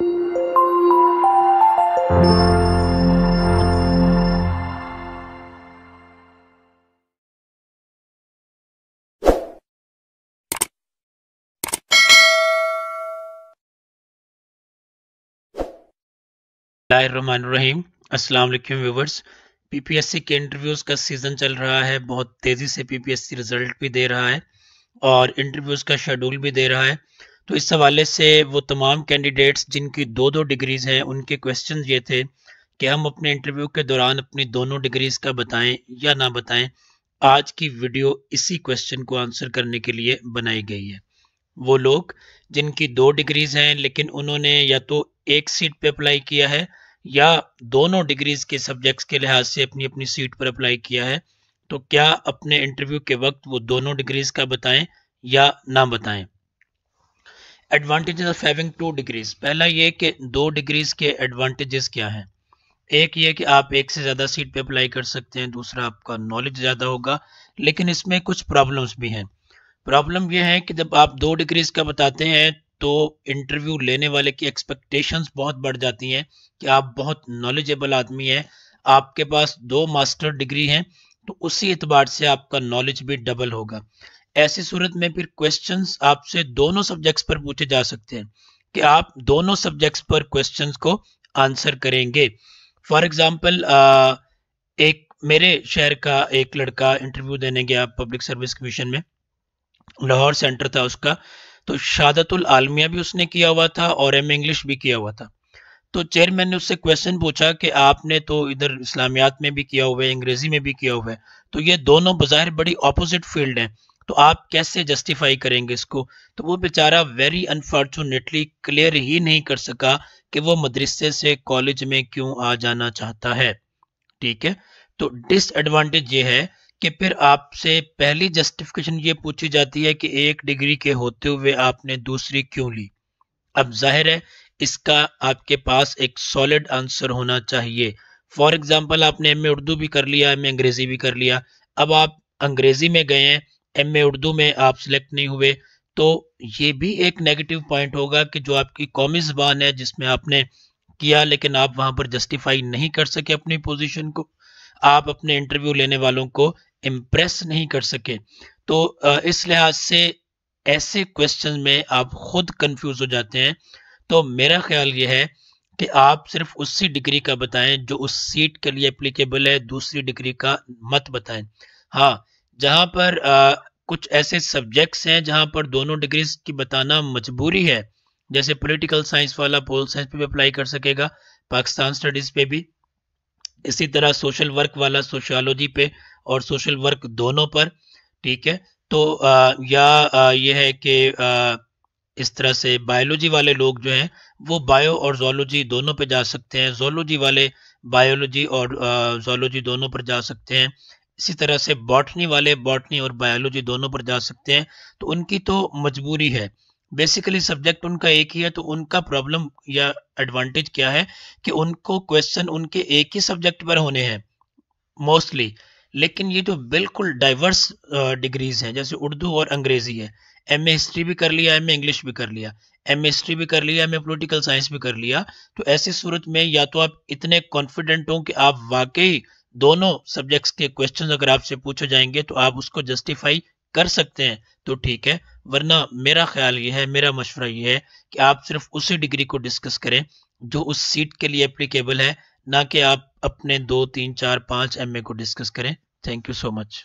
الرحیم۔ السلام علیکم ویورز۔ پی پی ایس سی کے انٹرویوز کا سیزن چل رہا ہے۔ بہت تیزی سے پی پی ایس سی ریزلٹ بھی دے رہا ہے اور انٹرویوز کا شیڈول بھی دے رہا ہے۔ تو اس حوالے سے وہ تمام کینڈیڈیٹس جن کی دو دو ڈگریز ہیں، ان کے کوشچن یہ تھے کہ ہم اپنے انٹرویو کے دوران اپنی دونوں ڈگریز کا بتائیں یا نہ بتائیں، آج کی ویڈیو اسی کوشچن کو آنسر کرنے کے لیے بنائی گئی ہے۔ وہ لوگ جن کی دو ڈگریز ہیں، لیکن انہوں نے یا تو ایک سیٹ پہ اپلائی کیا ہے یا دونوں ڈگریز کے سبجیکٹس کے لحاظ سے اپنی اپنی سیٹ پر اپلائی کیا ہے، تو کیا اپنے انٹرویو کے وقت وہ دونوں ڈگریز کا بتائیں یا نہ بتائیں؟ Advantages of having two degrees پہلا یہ کہ دو ڈگریز کے ایڈوانٹیجز کیا ہیں؟ ایک یہ کہ آپ ایک سے زیادہ سیٹ پہ اپلائی کر سکتے ہیں، دوسرا آپ کا نالج زیادہ ہوگا، لیکن اس میں کچھ پرابلمز بھی ہیں۔ پرابلم یہ ہے کہ جب آپ دو ڈگریز کا بتاتے ہیں تو انٹرویو لینے والے کی ایکسپیکٹیشنز بہت بڑھ جاتی ہیں کہ آپ بہت نالجیبل آدمی ہیں۔ آپ کے پاس دو ماسٹر ڈگری ہیں تو اسی اعتبار سے آپ کا نالج بھی ڈبل ہوگا۔ ایسی صورت میں پھر کوشچنز آپ سے دونوں سبجیکٹس پر پوچھے جا سکتے ہیں کہ آپ دونوں سبجیکٹس پر کوشچنز کو آنسر کریں گے۔ فار ایگزامپل ایک میرے شہر کا ایک لڑکا انٹرویو دینے گیا پبلک سروس کمیشن میں۔ لاہور سینٹر تھا اس کا۔ تو شہادت العالمیہ بھی اس نے کیا ہوا تھا اور ایم انگلش بھی کیا ہوا تھا۔ تو چیئرمین نے اس سے کویسچن پوچھا کہ آپ نے تو ادھر اسلامیات میں بھی کیا ہوا ہے، انگریزی میں بھی کیا ہوا ہے۔ تو یہ دونوں بظاہر بڑی اپوزٹ فیلڈ ہیں۔ تو آپ کیسے جسٹیفائی کریں گے اس کو؟ تو وہ بیچارہ ویری انفارچونیٹلی کلیئر ہی نہیں کر سکا کہ وہ مدرسے سے کالج میں کیوں آ جانا چاہتا ہے۔ ٹھیک ہے؟ تو ڈس ایڈوانٹیج یہ ہے کہ پھر آپ سے پہلی جسٹیفکیشن یہ پوچھی جاتی ہے کہ ایک ڈگری کے ہوتے ہوئے آپ نے دوسری کیوں لی۔ اب ظاہر ہے اس کا آپ کے پاس ایک سالڈ آنسر ہونا چاہیے۔ فار ایگزامپل آپ نے ایم اے اردو بھی کر لیا ایم اے انگریزی بھی کر لیا۔ اب آپ انگریزی میں گئے ہیں ایم اے اردو میں آپ سلیکٹ نہیں ہوئے، تو یہ بھی ایک نیگیٹو پوائنٹ ہوگا کہ جو آپ کی قومی زبان ہے، جس میں آپ نے کیا، لیکن آپ وہاں پر جسٹیفائی نہیں کر سکے اپنی پوزیشن کو، آپ اپنے انٹرویو لینے والوں کو امپریس نہیں کر سکے۔ تو اس لحاظ سے ایسے کوشچن میں آپ خود کنفیوز ہو جاتے ہیں۔ تو میرا خیال یہ ہے کہ آپ صرف اسی ڈگری کا بتائیں جو اس سیٹ کے لیے اپلیکیبل ہے، دوسری ڈگری کا مت بتائیں۔ ہاں جہاں پر کچھ ایسے سبجیکٹس ہیں جہاں پر دونوں ڈگریز کی بتانا مجبوری ہے۔ جیسے پولیٹیکل سائنس والا پول سائنس پہ بھی اپلائی کر سکے گا، پاکستان سٹڈیز پہ بھی۔ اسی طرح سوشل ورک والا سوشیالوجی پہ اور سوشل ورک دونوں پر، ٹھیک ہے۔ تو یا یہ ہے کہ اس طرح سے بایولوجی والے لوگ جو ہیں، وہ بایو اور زولوجی دونوں پہ جا سکتے ہیں۔ زولوجی والے بایولوجی اور زولوجی دونوں پر جا سکتے ہیں۔ اسی طرح سے باٹنی والے، باٹنی اور بایولوجی دونوں پر جا سکتے ہیں، تو ان کی تو مجبوری ہے۔ بیسیکلی سبجیکٹ ان کا ایک ہی ہے، تو ان کا پرابلم یا ایڈوانٹیج کیا ہے کہ ان کو کویشچن ان کے ایک ہی سبجیکٹ پر ہونے ہیں موسٹلی لیکن یہ جو بالکل ڈائیورس ڈگریز ہیں، جیسے اردو اور انگریزی ہے ایم اے ہسٹری بھی کر لیا ایم اے انگلش بھی کر لیا۔ ایم اے ہسٹری بھی کر لیا ایم اے پولیٹیکل سائنس بھی کر لیا۔ تو ایسی صورت میں یا تو آپ اتنے کانفیڈنٹ ہوں کہ آپ واقعی دونوں سبجیکٹس کے کوشچنز اگر آپ سے پوچھے جائیں گے تو آپ اس کو جسٹیفائی کر سکتے ہیں۔ تو ٹھیک ہے، ورنہ میرا خیال یہ ہے، میرا مشورہ یہ ہے کہ آپ صرف اسی ڈگری کو ڈسکس کریں جو اس سیٹ کے لیے اپلیکیبل ہے، نہ کہ آپ اپنے دو، تین، چار، پانچ ایم اے کو ڈسکس کریں۔ Thank you so much